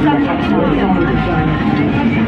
Thank you.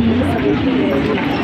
Thank you.